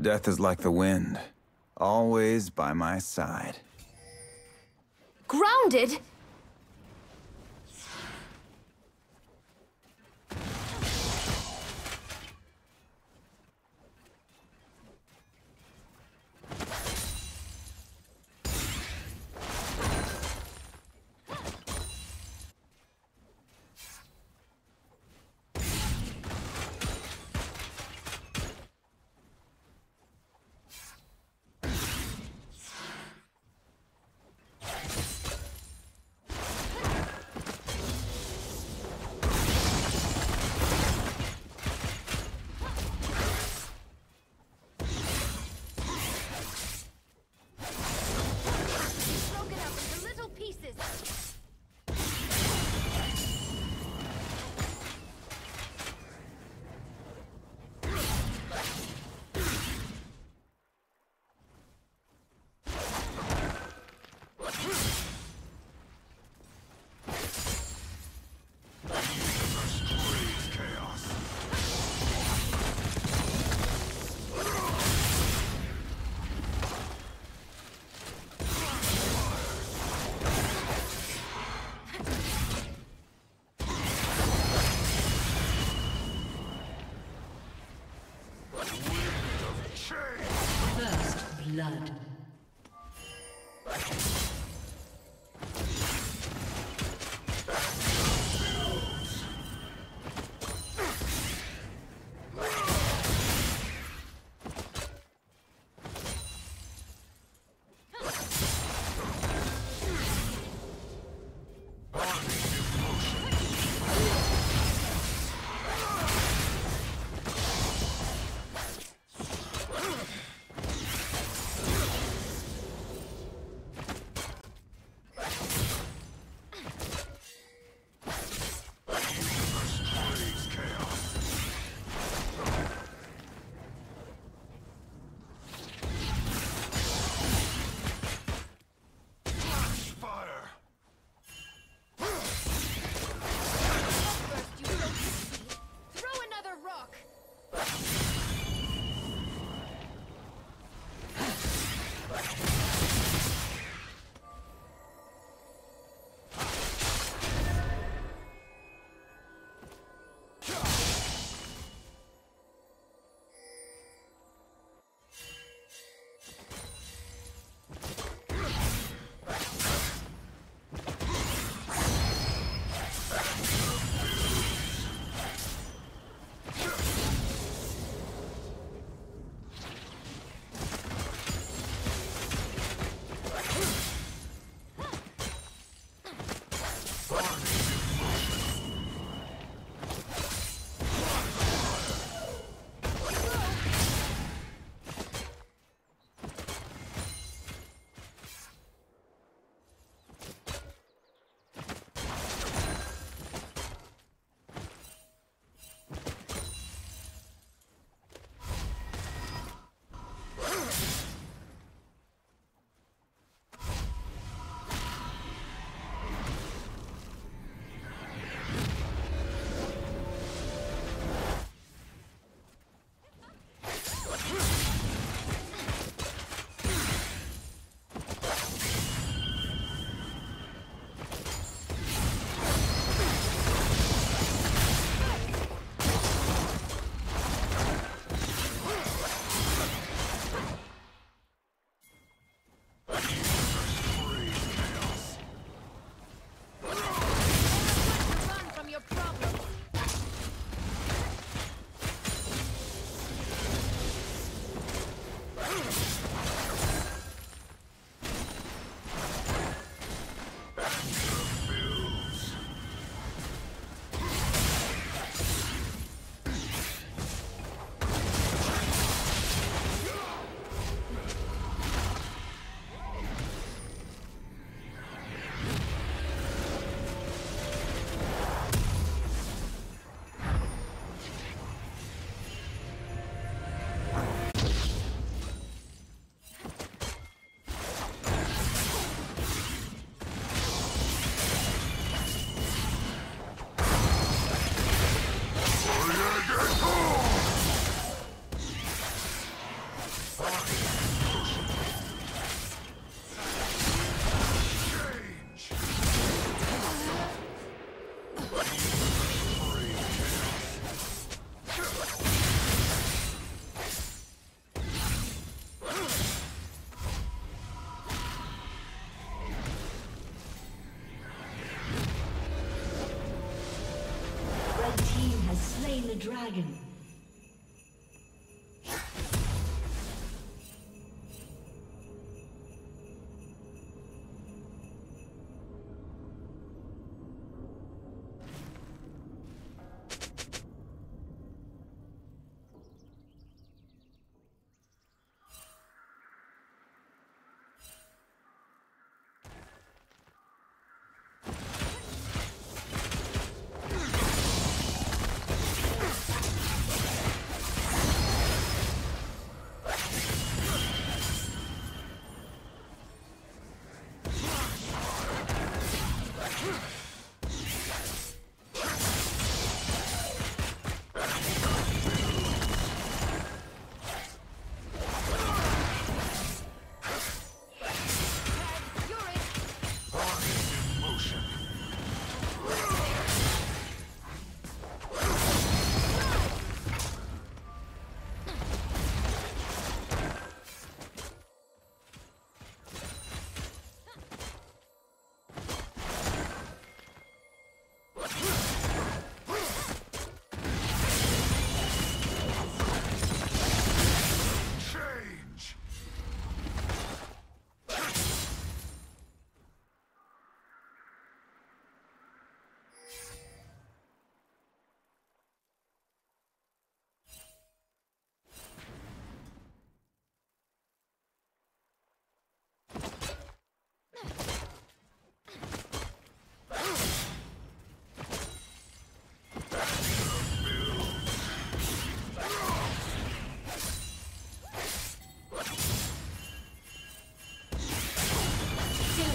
Death is like the wind, always by my side. Grounded? Dragon.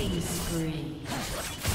Killing spree.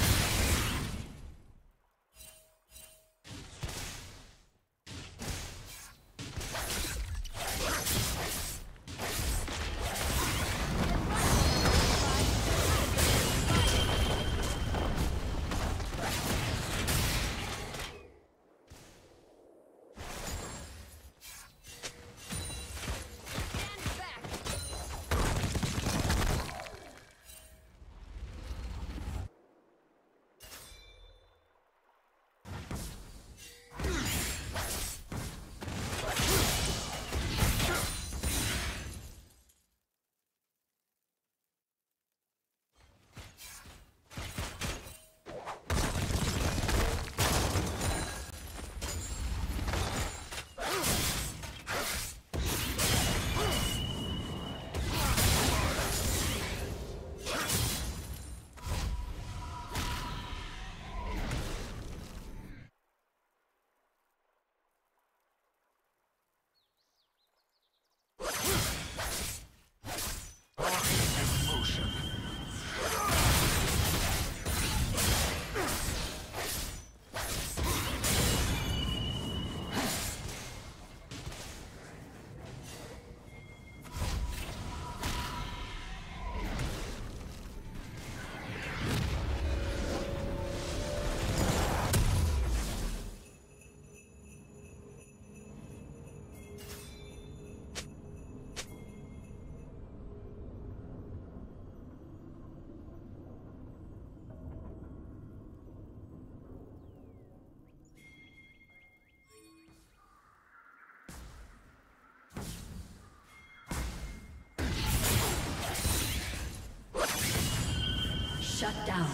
Shut down.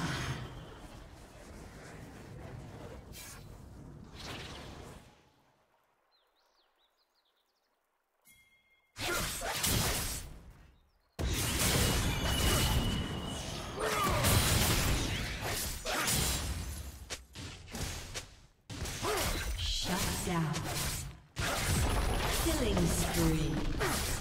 Shut down. Killing spree.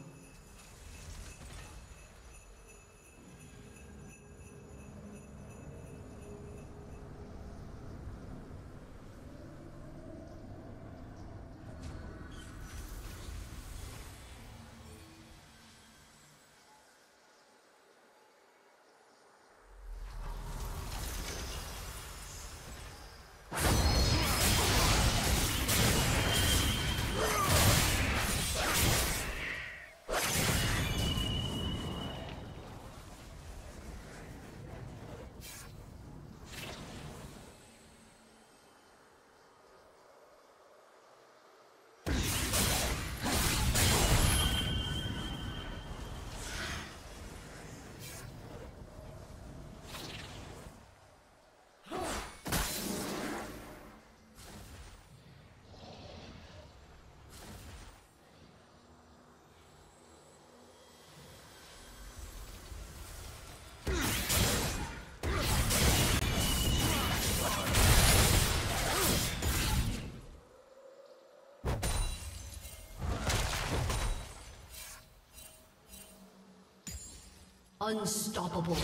Unstoppable.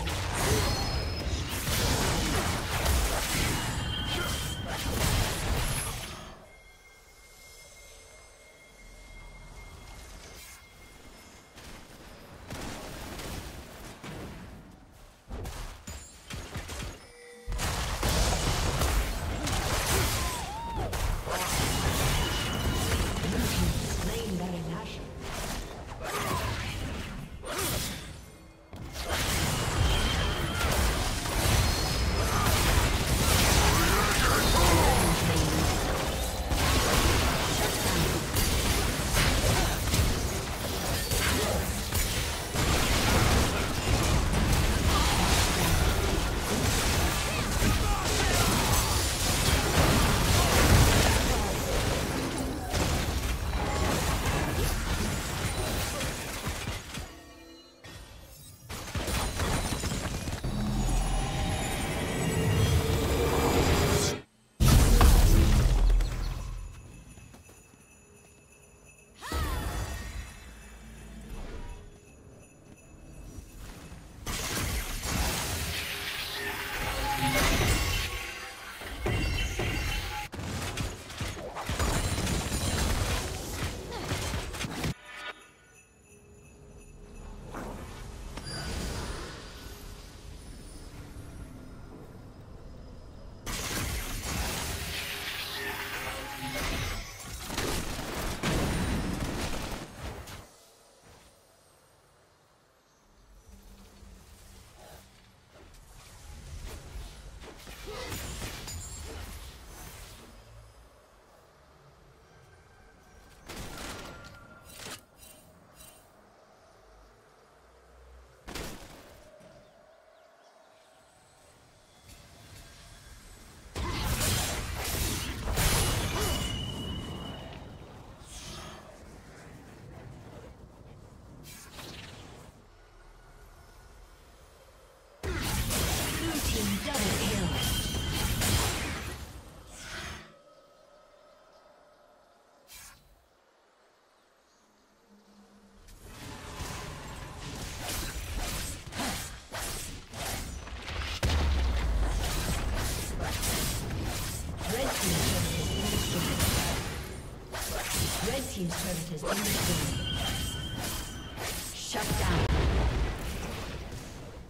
Shut down.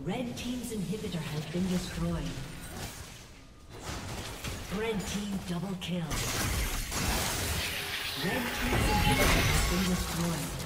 Red team's inhibitor has been destroyed. Red team double kill. Red team's inhibitor has been destroyed.